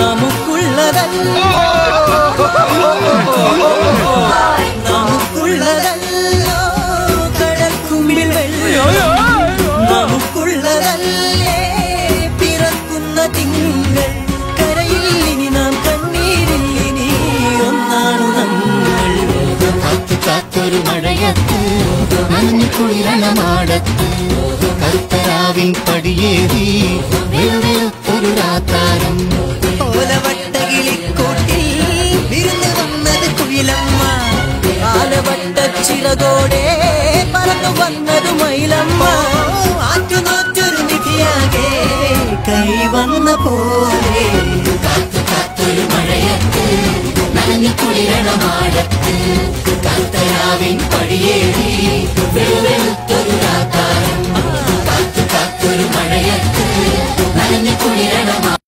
നമുക്കുള്ളതല്ലോ നമുക്കുള്ളതല്ലോ കടൽക്കുമ്പിൽ വെള്ളം നമുക്കുള്ളതല്ലേ പിറക്കുന്ന തിങ്കൾ കരയിൽ ഇനി നാം കണ്ണീരിൽ നമ്മൾ കാത്തു കാത്തൊരു മഴയത്ത് നനഞ്ഞു കുളിരണ മാടത്ത് കർത്തരാവിൻ പടിയേറി ഒരു രാത്താരം. ചിറകോടെ പറന്നു വന്നത് മൈലമ്മ ആറ്റുനോറ്റൊരു നിധിയാകെ കൈ വന്ന പോലെ. കാത്തു കാത്തൊരു മഴയത്ത് നനഞ്ഞു കുളിരണമാടത്ത് കർത്തരാവിൻ പടിയേറി